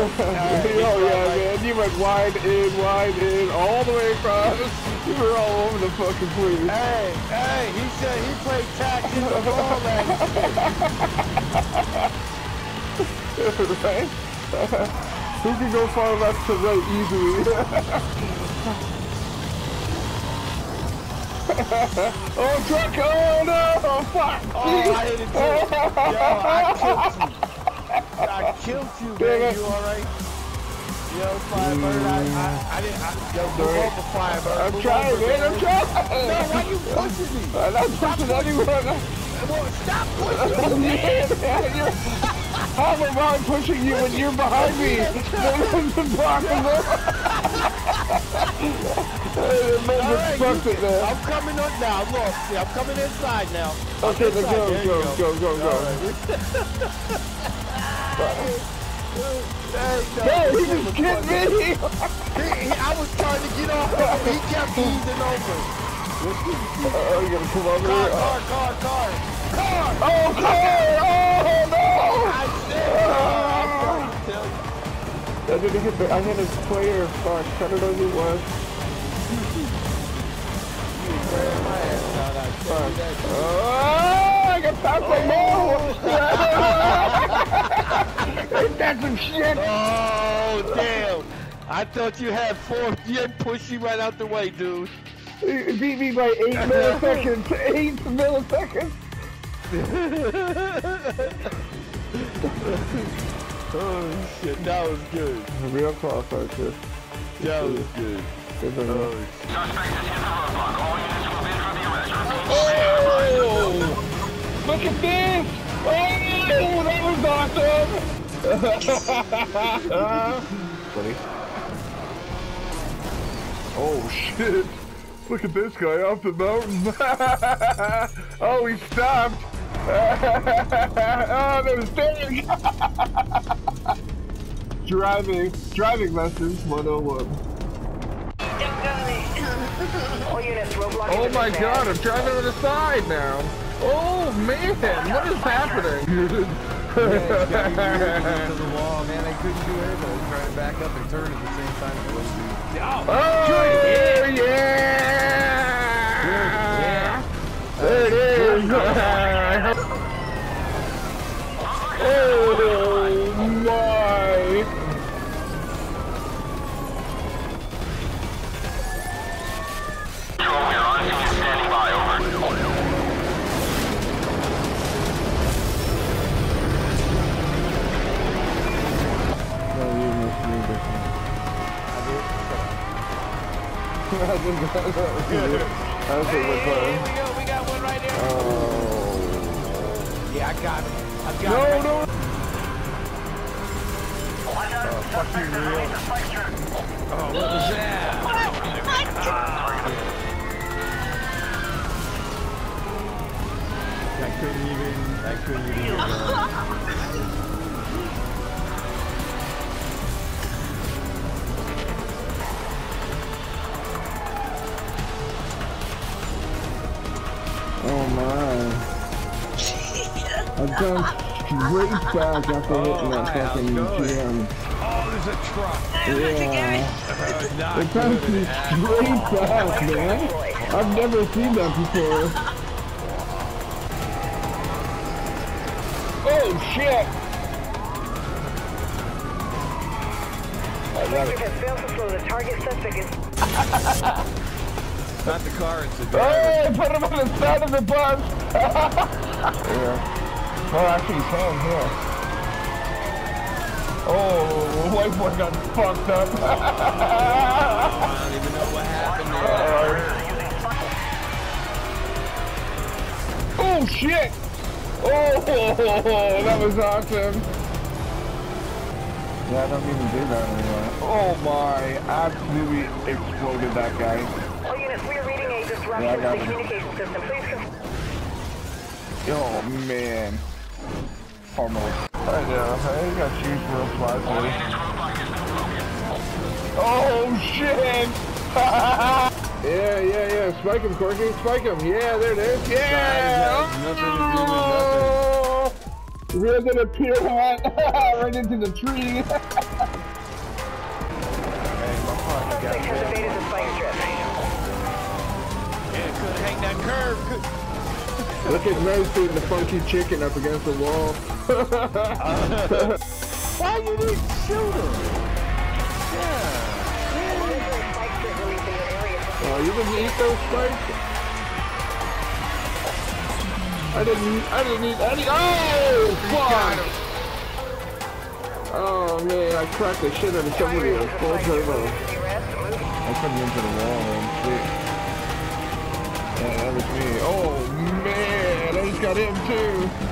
oh yeah, man. You went wide in, wide in, all the way across. You were all over the fucking place. Hey, hey, he said he played tag in the ball right? Who can go far left to right easily? oh, truck! Oh no! Oh, fuck! Oh, I hit it too. Yo, I killed you. Killed you, man. You alright? Yo, Firebird, I, I, I didn't, I, yo, move over, Firebird. I'm move trying, over, man, I'm trying! No, why you pushing me? I'm not pushing anyone! Well, stop pushing me, man! how am I pushing you when you're behind me? Alright, I'm coming up now, look, see, I'm coming inside now. Okay, then go, go, go, go, go, go. No, he just kicked me! he, he, I was trying to get off of him. He kept easing over. Oh, you gotta come over Car, here. car, car, car. Car! Oh, car! Oh, no! I said, oh, I'm trying to tell you. I didn't hit the, I hit his player. Fuck, I don't know who it was. Ran my ass out, I tell you that. Oh, I got popped oh, by Ain't shit? Oh, damn. I thought you had four. You pushed you right out the way, dude. He beat me by 8 milliseconds. 8 milliseconds! Oh, shit. That was good. Real close, right here. That was good. Good for me. Oh, Oh! Look at this! Oh, that was awesome! Funny. Oh shit! Look at this guy off the mountain! oh, he stopped! oh, there's Derek! driving, driving lessons 101. All units, Oh my god, I'm driving to the side now. Oh man, what is happening? To the wall, man. I couldn't do anything. I was trying to back up and turn at the same time. Oh yeah! That's a good plan. we go. We got one right here. Oh. Yeah, I got him. I got it. No, no. Fuck you, real. Oh, what was that? I couldn't even. I couldn't even. Oh my. I've gone straight back after hitting that oh, fucking how's it going? jam. Oh, there's a truck. Yeah. It comes good me at straight back, man. I've never seen that before. Oh shit! I got it. Failed to slow the target suspect is Not the car, it's the driver. Hey, put him on the side of the bus! yeah. Oh, actually, you can, here. Oh, white boy got fucked up. I don't even know what happened there. oh, shit! Oh, that was awesome. Yeah, I don't even do that anymore. Oh my, absolutely exploded that guy. All. We are reading a disruption Yeah, to the him. communication system. Please come. Oh man. Almost. I know, I got shoes real flashy. Oh shit! yeah, yeah, yeah. Spike him, Corky. Spike him. Yeah, there it is. Yeah! Size has nothing to do with Oh! We're gonna pirouette right into the tree. probably Yeah, couldn't hang that curve. Look at Nose doing the funky chicken up against the wall. why you didn't shoot him? Yeah. Monitoring spike strip releasing your area. Oh, you didn't eat those spikes? I didn't. I didn't eat any. Oh, fuck! Oh man, I cracked the shit out of somebody on full turbo. I him into the wall and shit. Yeah, that was me. Oh man, I just got him too.